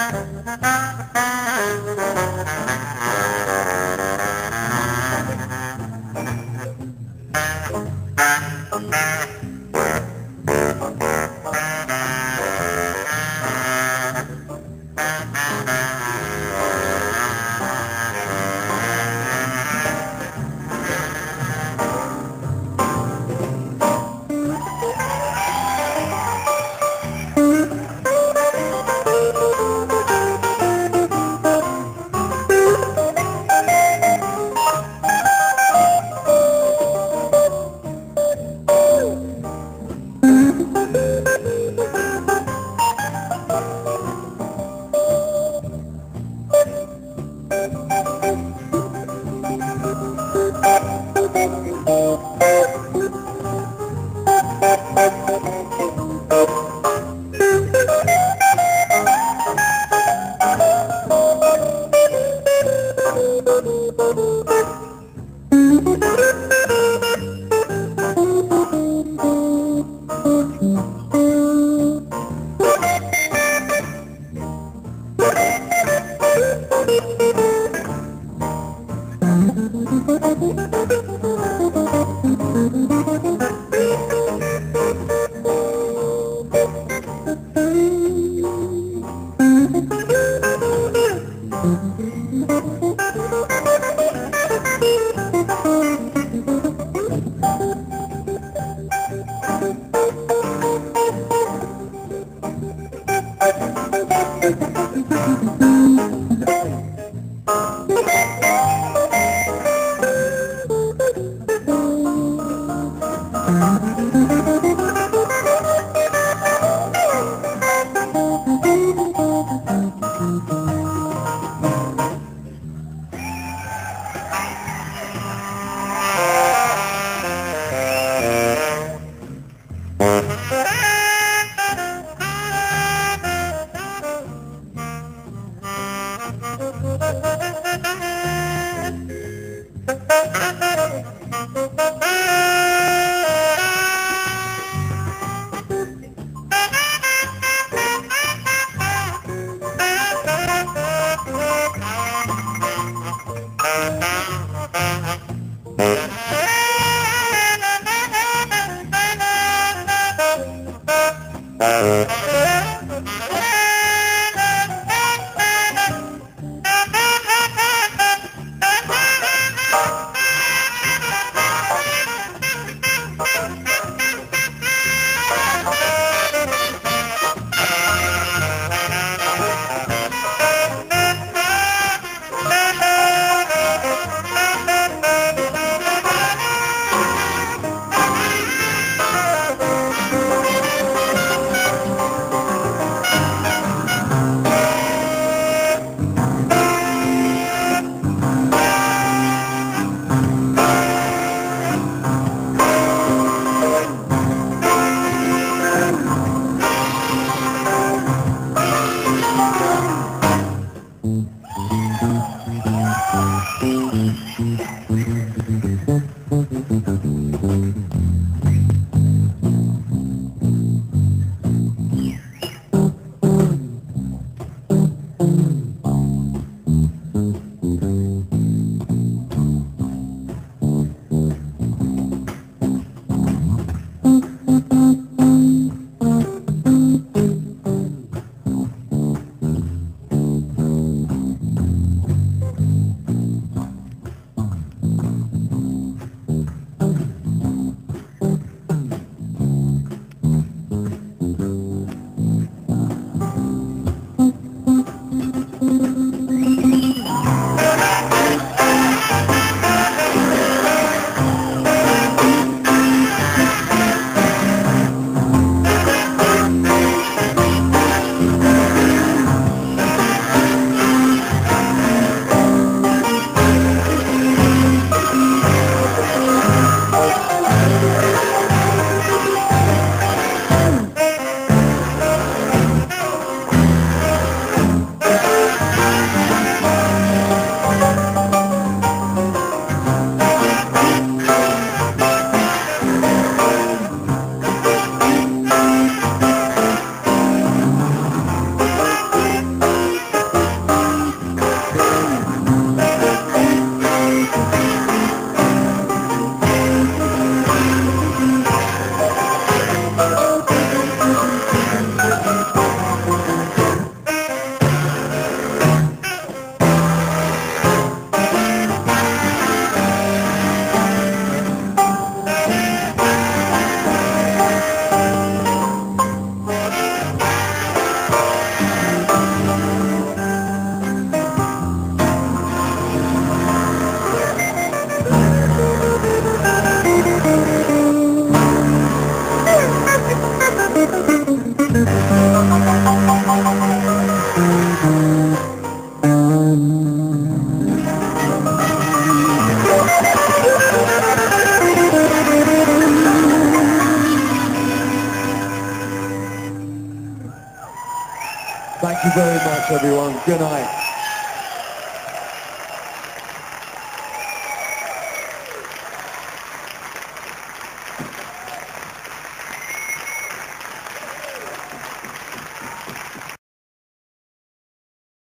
Ha ha ha ha ha. Uh-huh. Thank you very much, everyone. Good night.